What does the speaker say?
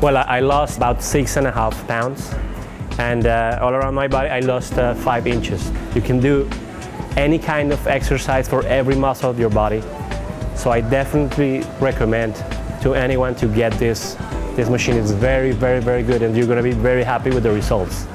Well, I lost about six and a half pounds and uh, all around my body I lost uh, five inches. You can do any kind of exercise for every muscle of your body. So I definitely recommend to anyone to get this. This machine is very, very, very good and you're gonna be very happy with the results.